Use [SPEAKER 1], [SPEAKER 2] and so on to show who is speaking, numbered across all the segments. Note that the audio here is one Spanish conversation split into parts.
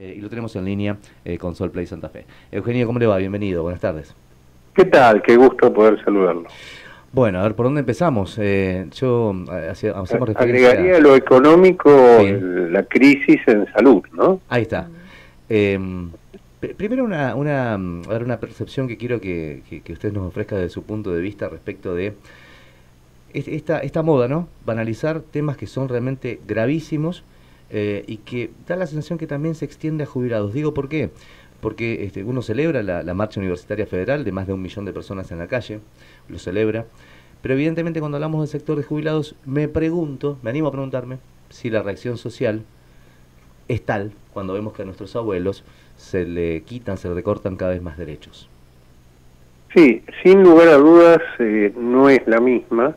[SPEAKER 1] eh, y lo tenemos en línea eh, con Sol Play Santa Fe. Eugenio, ¿cómo le va? Bienvenido, buenas tardes.
[SPEAKER 2] ¿Qué tal? Qué gusto poder saludarlo.
[SPEAKER 1] Bueno, a ver, ¿por dónde empezamos? Eh, yo hacemos
[SPEAKER 2] Agregaría lo económico, la crisis en salud, ¿no?
[SPEAKER 1] Ahí está. Em, primero una, una, una percepción que quiero que, que, usted nos ofrezca desde su punto de vista respecto de esta, esta moda, ¿no? Banalizar temas que son realmente gravísimos eh, y que da la sensación que también se extiende a jubilados. Digo, ¿por qué? Porque este, uno celebra la, marcha universitaria federal de más de un millón de personas en la calle, lo celebra, pero evidentemente cuando hablamos del sector de jubilados, me pregunto, me animo a preguntarme, si la reacción social es tal cuando vemos que a nuestros abuelos se le quitan, se recortan cada vez más derechos.
[SPEAKER 2] Sí, sin lugar a dudas eh, no es la misma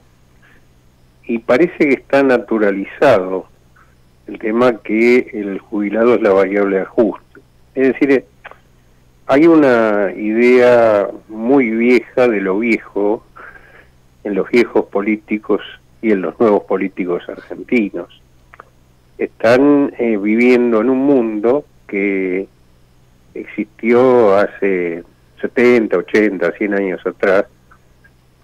[SPEAKER 2] y parece que está naturalizado el tema que el jubilado es la variable ajuste. Es decir, hay una idea muy vieja de lo viejo en los viejos políticos y en los nuevos políticos argentinos. Están eh, viviendo en un mundo que existió hace 70, 80, 100 años atrás,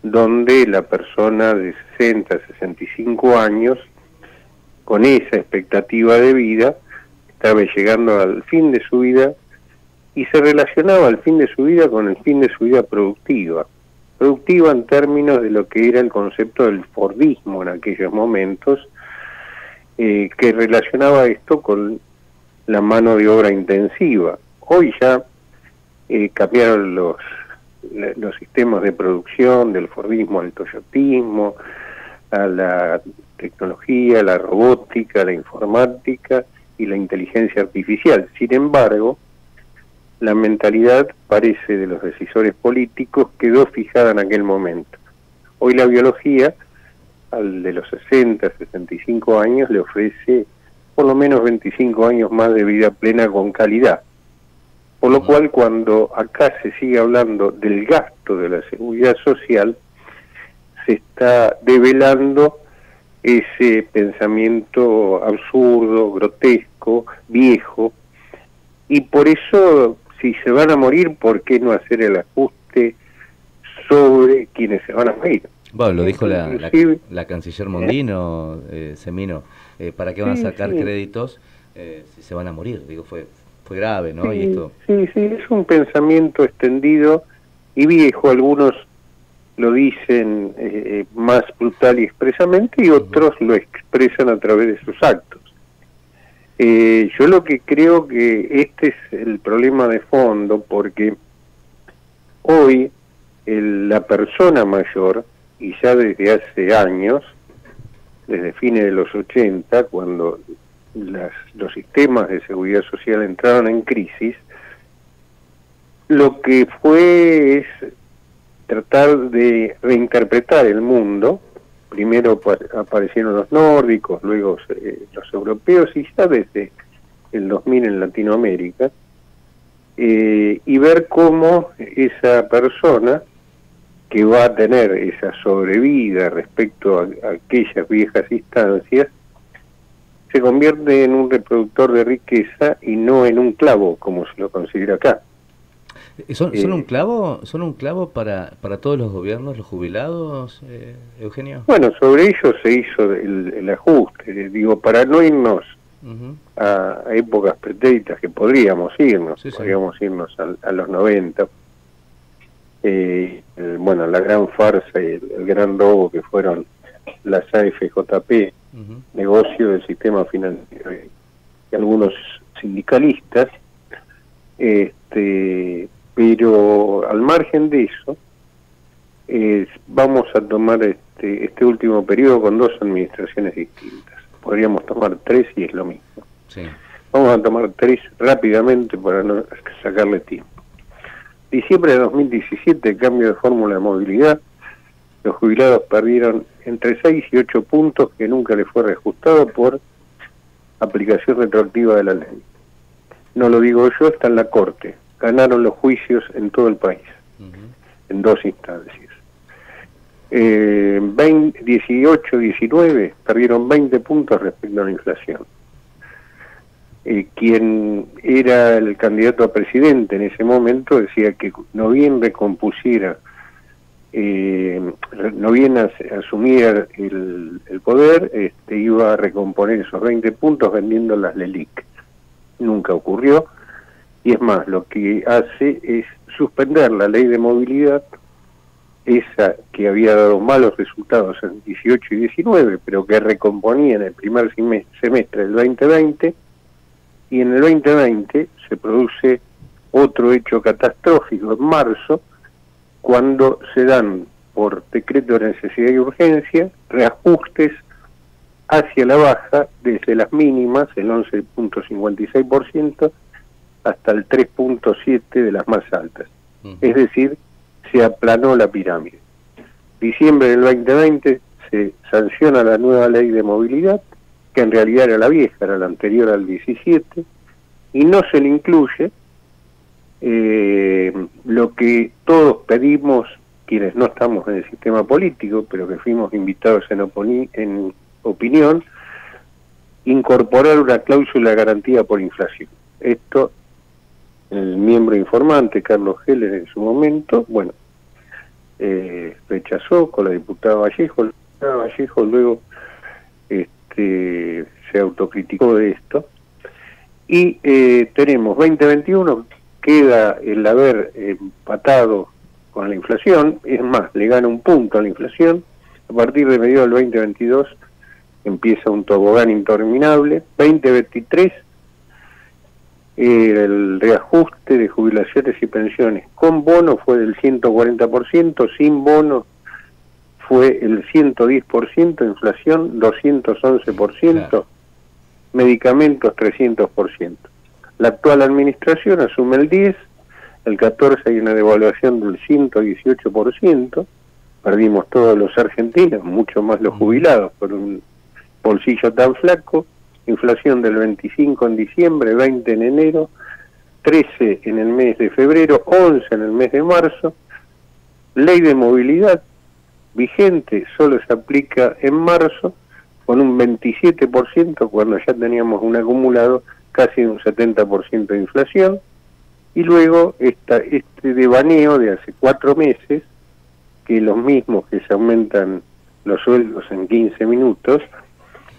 [SPEAKER 2] donde la persona de 60, 65 años con esa expectativa de vida, estaba llegando al fin de su vida y se relacionaba al fin de su vida con el fin de su vida productiva. Productiva en términos de lo que era el concepto del Fordismo en aquellos momentos, eh, que relacionaba esto con la mano de obra intensiva. Hoy ya eh, cambiaron los, los sistemas de producción del Fordismo al Toyotismo, a la tecnología, la robótica, la informática y la inteligencia artificial. Sin embargo, la mentalidad, parece, de los decisores políticos quedó fijada en aquel momento. Hoy la biología, al de los 60, 65 años, le ofrece por lo menos 25 años más de vida plena con calidad. Por lo cual, cuando acá se sigue hablando del gasto de la seguridad social, se está develando ese pensamiento absurdo, grotesco, viejo, y por eso, si se van a morir, ¿por qué no hacer el ajuste sobre quienes se van a morir?
[SPEAKER 1] Bueno, lo dijo la, la, canciller Mondino, eh, Semino, eh, ¿para qué van a sacar créditos eh, si se van a morir? Digo, fue, fue grave, ¿no?
[SPEAKER 2] y esto... sí, sí, es un pensamiento extendido y viejo. Algunos lo dicen eh, más brutal y expresamente y otros lo expresan a través de sus actos. Eh, yo lo que creo que este es el problema de fondo porque hoy la persona mayor, y ya desde hace años, desde fines de los 80, cuando las, los sistemas de seguridad social entraron en crisis, lo que fue es tratar de reinterpretar el mundo. Primero aparecieron los nórdicos, luego eh, los europeos y ya desde el 2000 en Latinoamérica, eh, y ver cómo esa persona que va a tener esa sobrevida respecto a, a aquellas viejas instancias, se convierte en un reproductor de riqueza y no en un clavo, como se lo considera acá.
[SPEAKER 1] ¿Son, son un clavo son un clavo para, para todos los gobiernos, los jubilados, eh, Eugenio?
[SPEAKER 2] Bueno, sobre ello se hizo el, ajuste, digo, para no irnos a, épocas pretéritas que podríamos irnos, podríamos irnos a, los 90. Eh, bueno, la gran farsa y el, gran robo que fueron las AFJP, negocio del sistema financiero y algunos sindicalistas, este pero al margen de eso, vamos a tomar este, este último periodo con dos administraciones distintas. Podríamos tomar tres y es lo mismo. Vamos a tomar tres rápidamente para no sacarle tiempo. Diciembre de 2017, cambio de fórmula de movilidad. Los jubilados perdieron entre 6 y 8 puntos que nunca les fue reajustado por aplicación retroactiva de la ley. No lo digo yo, está en la Corte ganaron los juicios en todo el país, en dos instancias. Eh, 20, 18, 19 perdieron 20 puntos respecto a la inflación. eh, quien era el candidato a presidente en ese momento decía que no bien recompusiera, eh, no bien asumiera el, poder, este, iba a recomponer esos 20 puntos vendiendo las LELIC. Nunca ocurrió, y es más, lo que hace es suspender la ley de movilidad, esa que había dado malos resultados en 18 y 19, pero que recomponía en el primer semestre del 2020, y en el 2020 se produce otro hecho catastrófico en marzo, cuando se dan por decreto de necesidad y urgencia reajustes hacia la baja desde las mínimas, el 11.56%, hasta el 3.7% de las más altas. Es decir, se aplanó la pirámide. Diciembre del 2020 se sanciona la nueva ley de movilidad, que en realidad era la vieja, era la anterior al 17, y no se le incluye eh, lo que todos pedimos, quienes no estamos en el sistema político, pero que fuimos invitados en, en opinión, incorporar una cláusula de garantía por inflación. Esto, el miembro informante, Carlos Heller, en su momento, bueno, eh, rechazó con la diputada Vallejo, la diputada Vallejo luego este, se autocriticó de esto, y eh, tenemos 2021, queda el haber empatado con la inflación, es más, le gana un punto a la inflación, a partir de mediados del 2022 empieza un tobogán interminable, 2023 el reajuste de jubilaciones y pensiones. Con bono fue del 140%, sin bono fue el 110%, inflación 211%, medicamentos 300%. La actual administración asume el 10, el 14 hay una devaluación del 118%, perdimos todos los argentinos, mucho más los jubilados por un bolsillo tan flaco, inflación del 25 en diciembre, 20 en enero, 13 en el mes de febrero, 11 en el mes de marzo, ley de movilidad vigente solo se aplica en marzo, con un 27% cuando ya teníamos un acumulado casi un 70% de inflación, y luego esta, este devaneo de hace cuatro meses, que los mismos que se aumentan los sueldos en 15 minutos,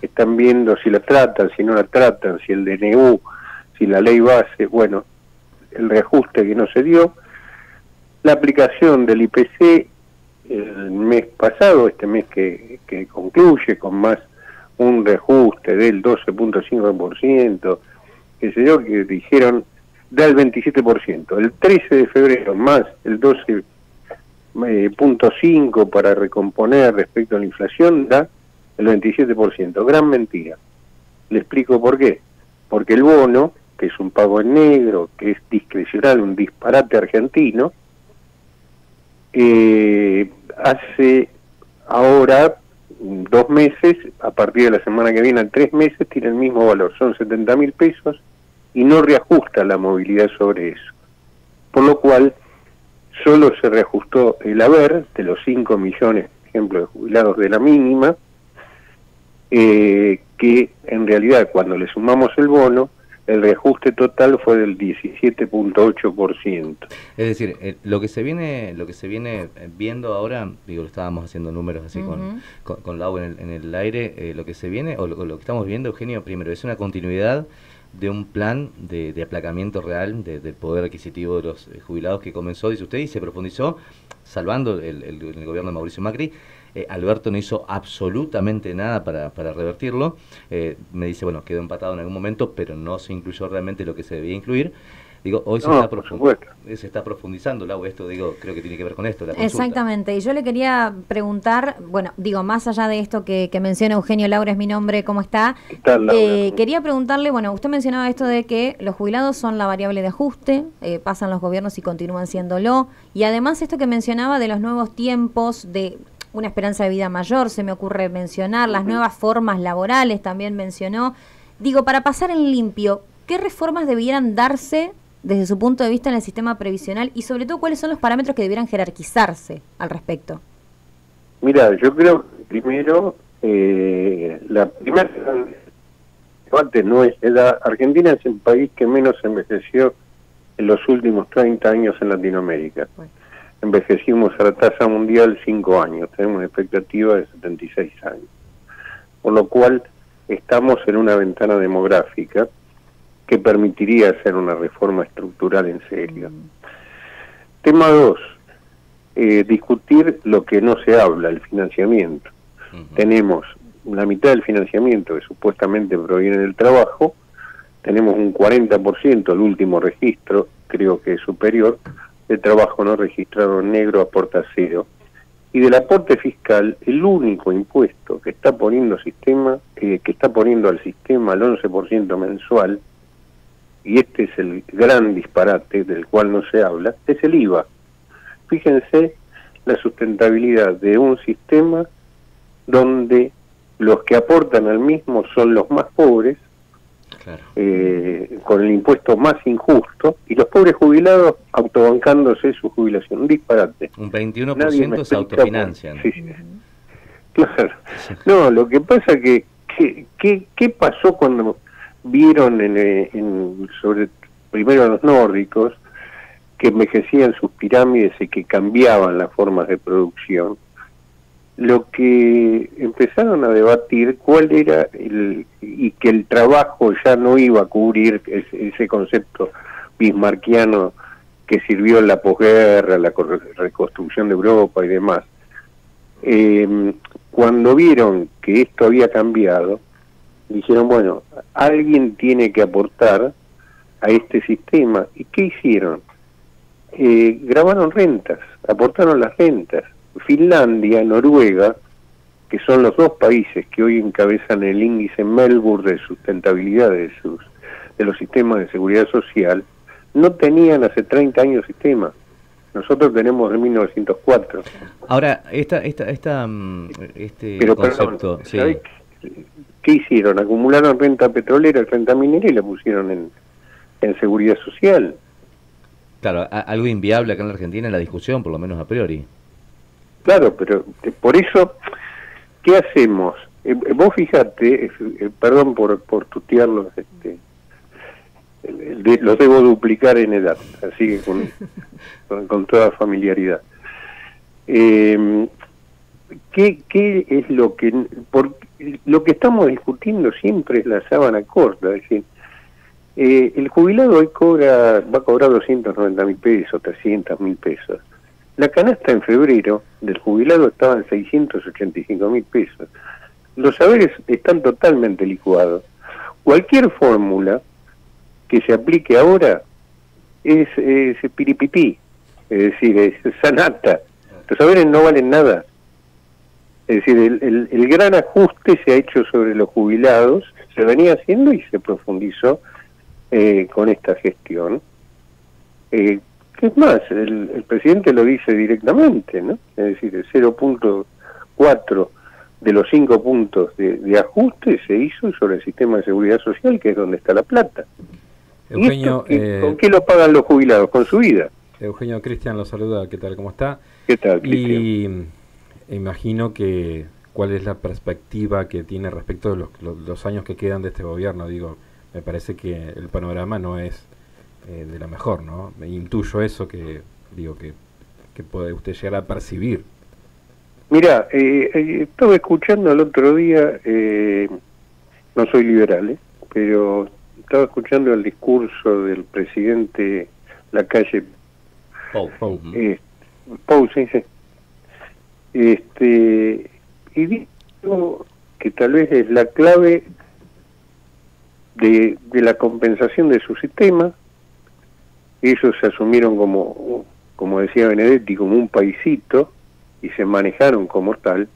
[SPEAKER 2] están viendo si la tratan, si no la tratan, si el DNU, si la ley base, bueno, el reajuste que no se dio, la aplicación del IPC el mes pasado, este mes que, que concluye con más un reajuste del 12.5%, que sé yo, que dijeron da el 27%. El 13 de febrero más el 12.5 eh, para recomponer respecto a la inflación da el 27%. Gran mentira. Le explico por qué. Porque el bono, que es un pago en negro, que es discrecional, un disparate argentino, eh, hace ahora dos meses, a partir de la semana que viene, tres meses, tiene el mismo valor, son 70 mil pesos, y no reajusta la movilidad sobre eso. Por lo cual, solo se reajustó el haber de los 5 millones, por ejemplo, de jubilados de la mínima, eh, que en realidad cuando le sumamos el bono, el reajuste total fue del 17.8%.
[SPEAKER 1] Es decir, eh, lo que se viene lo que se viene viendo ahora, digo, lo estábamos haciendo números así con, con, Lau en el, aire, eh, lo que se viene, o lo, que estamos viendo, Eugenio, primero, es una continuidad de un plan de, aplacamiento real del poder adquisitivo de los eh, jubilados que comenzó, dice usted, y se profundizó, salvando el, el gobierno de Mauricio Macri, eh, Alberto no hizo absolutamente nada para, para revertirlo. Eh, me dice, bueno, quedó empatado en algún momento, pero no se incluyó realmente lo que se debía incluir. Digo, hoy se, está se, está profundizando, Lau, esto digo, creo que tiene que ver con esto.
[SPEAKER 3] Exactamente, y yo le quería preguntar, bueno, digo, más allá de esto que, menciona Eugenio Laura, es mi nombre, ¿cómo está? Eh, quería preguntarle, bueno, usted mencionaba esto de que los jubilados son la variable de ajuste, pasan los gobiernos y continúan siéndolo, y además esto que mencionaba de los nuevos tiempos, de una esperanza de vida mayor, se me ocurre mencionar, las nuevas formas laborales también mencionó. Digo, para pasar en limpio, ¿qué reformas debieran darse desde su punto de vista en el sistema previsional y sobre todo cuáles son los parámetros que debieran jerarquizarse al respecto?
[SPEAKER 2] Mira, yo creo primero, eh, la primera debate no es. Argentina es el país que menos envejeció en los últimos 30 años en Latinoamérica. Envejecimos a la tasa mundial 5 años, tenemos una expectativa de 76 años. Por lo cual estamos en una ventana demográfica que permitiría hacer una reforma estructural en serio. Mm. Tema 2, eh, discutir lo que no se habla, el financiamiento. Tenemos la mitad del financiamiento que supuestamente proviene del trabajo, tenemos un 40%, el último registro, creo que es superior, de trabajo no registrado negro aporta cero. Y del aporte fiscal, el único impuesto que está poniendo sistema, eh, que está poniendo al sistema el 11% mensual, y este es el gran disparate del cual no se habla, es el IVA. Fíjense la sustentabilidad de un sistema donde los que aportan al mismo son los más pobres, eh, con el impuesto más injusto, y los pobres jubilados autobancándose su jubilación. Un disparate.
[SPEAKER 1] Un 21% se autofinancian.
[SPEAKER 2] Claro. No, lo que pasa que, que, ¿qué pasó cuando vieron en, en, sobre primero los nórdicos que envejecían sus pirámides y que cambiaban las formas de producción? Lo que empezaron a debatir cuál era el y que el trabajo ya no iba a cubrir ese, concepto bismarquiano que sirvió en la posguerra, la reconstrucción de Europa y demás. Em, cuando vieron que esto había cambiado, dijeron, bueno, alguien tiene que aportar a este sistema. ¿Y qué hicieron? Eh, grabaron rentas, aportaron las rentas Finlandia, Noruega, que son los dos países que hoy encabezan el índice Melbourne de sustentabilidad de, sus, de los sistemas de seguridad social, no tenían hace 30 años sistema. Nosotros tenemos de 1904.
[SPEAKER 1] Ahora, esta, esta, esta, mm, este
[SPEAKER 2] concepto... ¿Qué hicieron? Acumularon renta petrolera, renta minera y la pusieron en, en seguridad social.
[SPEAKER 1] Claro, algo inviable acá en la Argentina en la discusión, por lo menos a priori.
[SPEAKER 2] Claro, pero eh, por eso, ¿qué hacemos? Eh, eh, vos fíjate, perdón por, por tutearlos, este, los debo duplicar en edad, así que con, con, toda familiaridad. Eh, ¿qué, ¿Qué es lo que... Por, lo que estamos discutiendo siempre es la sábana corta, es decir, el jubilado hoy cobra, va a cobrar 290 mil pesos, 300 mil pesos. La canasta en febrero del jubilado estaba en 685 mil pesos. Los saberes están totalmente licuados. Cualquier fórmula que se aplique ahora es, es piripipí, es decir, es sanata. Los saberes no valen nada. Es decir, el, el, gran ajuste se ha hecho sobre los jubilados, se venía haciendo y se profundizó eh, con esta gestión. Eh, es más, el, presidente lo dice directamente, ¿no? Es decir, el 0.4 de los 5 puntos de, ajuste se hizo sobre el sistema de seguridad social, que es donde está la plata. Eugenio, eh, ¿Con qué lo pagan los jubilados? Con su vida.
[SPEAKER 4] Eugenio Cristian lo saluda, ¿qué tal? ¿Cómo está?
[SPEAKER 2] ¿Qué tal,
[SPEAKER 4] Y imagino que cuál es la perspectiva que tiene respecto de los años que quedan de este gobierno. Digo, me parece que el panorama no es eh, de la mejor, ¿no? Me intuyo eso que digo que, que puede usted llegar a percibir.
[SPEAKER 2] Mira, eh, eh, estaba escuchando el otro día, no soy liberal, pero estaba escuchando el discurso del presidente la calle Paul, Paul, sí, sí. Este, y dijo que tal vez es la clave de, de la compensación de su sistema, ellos se asumieron como, como decía Benedetti, como un paisito y se manejaron como tal.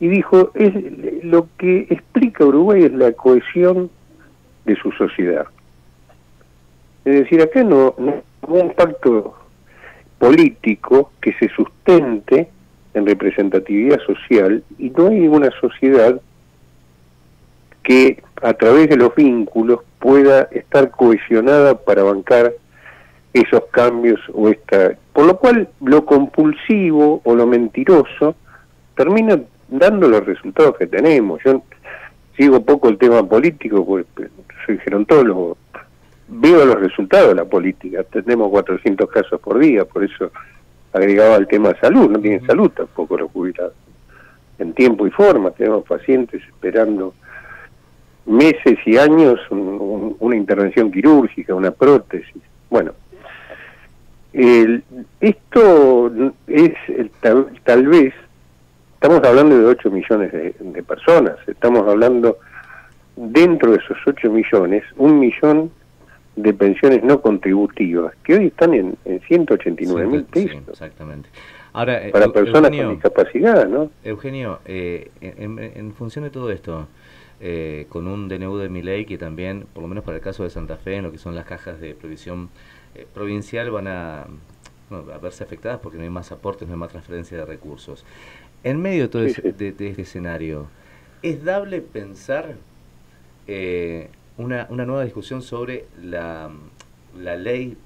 [SPEAKER 2] Y dijo, es, lo que explica Uruguay es la cohesión de su sociedad. Es decir, acá no, no hubo un pacto político que se sustente en representatividad social y no hay ninguna sociedad que a través de los vínculos pueda estar cohesionada para bancar esos cambios o esta por lo cual lo compulsivo o lo mentiroso termina dando los resultados que tenemos yo sigo poco el tema político, porque soy gerontólogo, veo los resultados de la política, tenemos 400 casos por día, por eso agregaba el tema de salud, no tienen salud tampoco los jubilados. En tiempo y forma, tenemos pacientes esperando meses y años una intervención quirúrgica, una prótesis. Bueno, esto es tal, vez, estamos hablando de 8 millones de, personas, estamos hablando dentro de esos 8 millones, un millón de pensiones no contributivas, que hoy están en, 189 mil pesos.
[SPEAKER 1] exactamente. Ahora,
[SPEAKER 2] para personas con discapacidad, ¿no?
[SPEAKER 1] Eugenio, eh, en, función de todo esto, eh, con un DNU de mi ley que también, por lo menos para el caso de Santa Fe, en lo que son las cajas de provisión eh, provincial, van a, verse afectadas porque no hay más aportes, no hay más transferencia de recursos. En medio de todo de, este escenario, ¿es dable pensar una, una nueva discusión sobre la, la ley,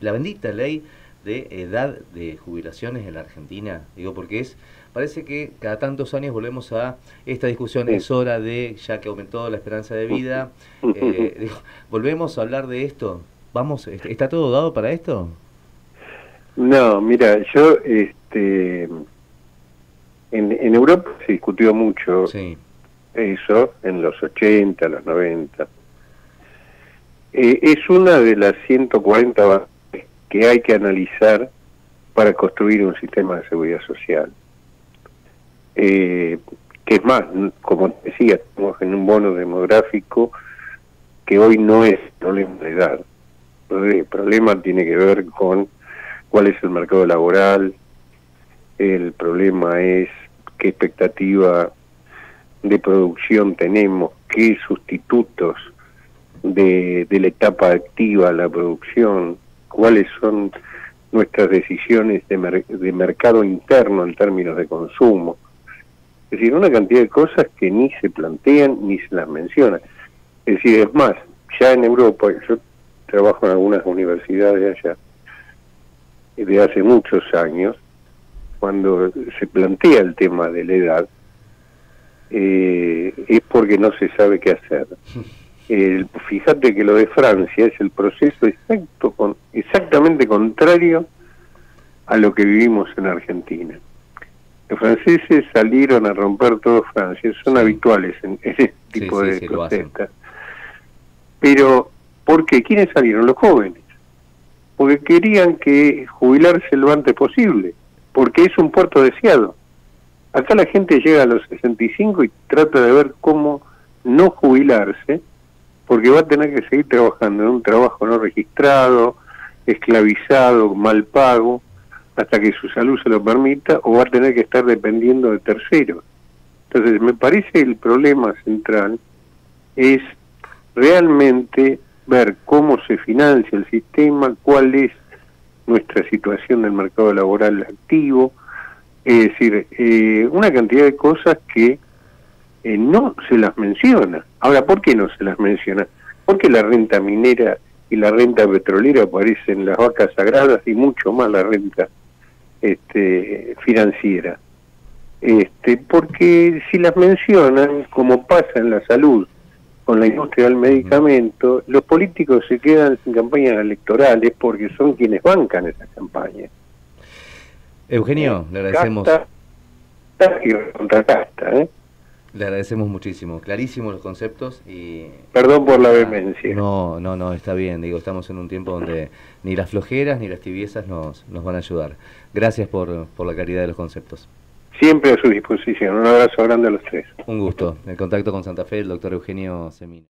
[SPEAKER 1] la bendita ley de edad de jubilaciones en la Argentina? Digo, porque es, parece que cada tantos años volvemos a esta discusión, es hora de, ya que aumentó la esperanza de vida, eh, volvemos a hablar de esto. Vamos, ¿está todo dado para esto?
[SPEAKER 2] No, mira, yo, este, en, en Europa se discutió mucho eso, en los 80, los 90. Eh, es una de las 140 que hay que analizar para construir un sistema de seguridad social. Eh, que es más, como decía, estamos en un bono demográfico que hoy no es problema de edad. El problema tiene que ver con cuál es el mercado laboral, el problema es qué expectativa de producción tenemos, qué sustitutos de, de la etapa activa a la producción, cuáles son nuestras decisiones de, de mercado interno en términos de consumo. Es decir, una cantidad de cosas que ni se plantean ni se las menciona. Es decir, es más, ya en Europa, yo trabajo en algunas universidades allá, de hace muchos años, cuando se plantea el tema de la edad, eh, es porque no se sabe qué hacer. fíjate que lo de Francia es el proceso exacto con, exactamente contrario a lo que vivimos en Argentina. Los franceses salieron a romper todo Francia, son habituales en ese tipo de protestas. Pero, ¿por qué? ¿Quiénes salieron? Los jóvenes. Porque querían que jubilarse lo antes posible, porque es un puerto deseado. Acá la gente llega a los 65 y trata de ver cómo no jubilarse, porque va a tener que seguir trabajando en un trabajo no registrado, esclavizado, mal pago, hasta que su salud se lo permita, o va a tener que estar dependiendo de terceros. Entonces, me parece el problema central es realmente ver cómo se financia el sistema, cuál es nuestra situación del mercado laboral activo, es decir, eh, una cantidad de cosas que eh, no se las menciona. Ahora, ¿por qué no se las menciona? Porque la renta minera y la renta petrolera aparecen las vacas sagradas y mucho más la renta este, financiera. Este, porque si las mencionan, como pasa en la salud, con la industria del medicamento, los políticos se quedan sin campañas electorales porque son quienes bancan esas campañas.
[SPEAKER 1] Eugenio, le agradecemos. y ¿eh? Le agradecemos muchísimo, clarísimos los conceptos y...
[SPEAKER 2] Perdón por la vehemencia.
[SPEAKER 1] No, no, no, está bien, digo, estamos en un tiempo donde ni las flojeras ni las tibiezas nos, nos van a ayudar. Gracias por, por la claridad de los conceptos.
[SPEAKER 2] Siempre a su disposición, un abrazo grande a los tres.
[SPEAKER 1] Un gusto. El contacto con Santa Fe, el doctor Eugenio Semín.